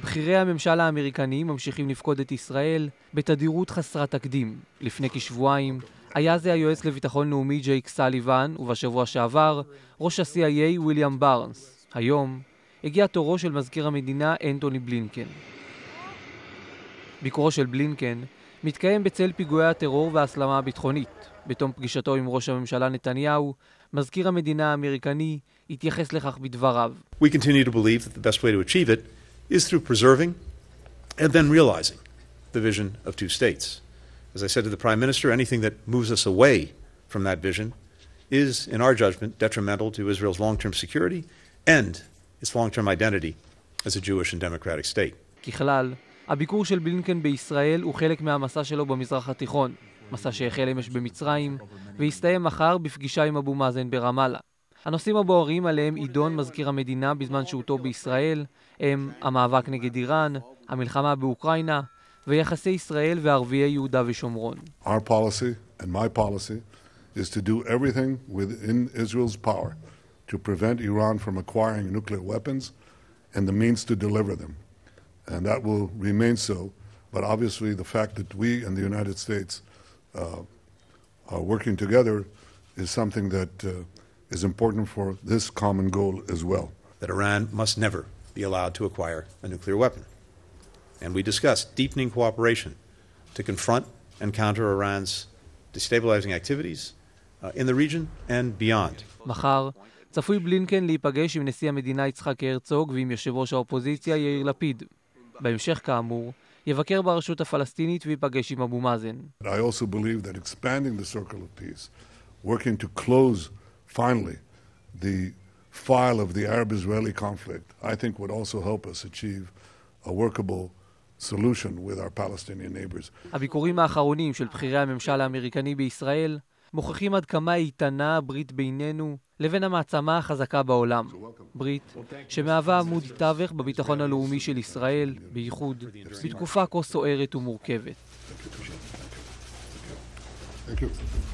בכירי הממשל האמריקני ממשיכים לפקוד את ישראל בתדירות חסרת תקדים. לפני כשבועיים היה זה היועץ לביטחון לאומי ג'ייק סליבן, ובשבוע שעבר ראש ה-CIA ויליאם בארנס. היום הגיע תורו של מזכיר המדינה אנטוני בלינקן. ביקורו של בלינקן מתקיים בצל פיגועי הטרור וההסלמה הביטחונית. בתום פגישתו עם ראש הממשלה נתניהו, מזכיר המדינה האמריקני התייחס לכך בדבריו. We continue to believe that the best way to achieve it is through preserving and then realizing the vision of two states. As I said to the Prime Minister, anything that moves us away from that vision is, in our judgment, detrimental to Israel's long-term security and its long-term identity as a Jewish and democratic state. ככלל, הביקור של בלינקן בישראל הוא חלק מהמסע שלו במזרח התיכון, מסע שהחל אמש במצרים והסתיים מחר בפגישה עם אבו מאזן ברמאללה. הנושאים הבוערים עליהם עידון מזכיר המדינה בזמן שהותו בישראל הם המאבק נגד איראן, המלחמה באוקראינה ויחסי ישראל וערביי יהודה ושומרון. Our policy and my policy is to do everything within Israel's power to prevent Iran from acquiring nuclear weapons and the means to deliver them. And that will remain so. But obviously, the fact that we and the United States uh, are working together is something that uh, is important for this common goal as well. That Iran must never be allowed to acquire a nuclear weapon. And we discussed deepening cooperation to confront and counter Iran's destabilizing activities uh, in the region and beyond. מחר צפוי בלינקן להיפגש עם נשיא המדינה יצחק הרצוג ועם יושב ראש האופוזיציה יאיר לפיד. בהמשך, כאמור, יבקר ברשות הפלסטינית וייפגש עם אבו מאזן. I also believe that expanding the circle of peace, working to close finally the file of the Arab-Israeli conflict, I think would also help us achieve a workable solution with our Palestinian neighbors. הביקורים האחרונים של בכירי הממשל האמריקני בישראל מוכיחים עד כמה איתנה הברית בינינו לבין המעצמה החזקה בעולם. ברית שמהווה עמוד תווך בביטחון הלאומי של ישראל, בייחוד בתקופה כה סוערת ומורכבת. Thank you.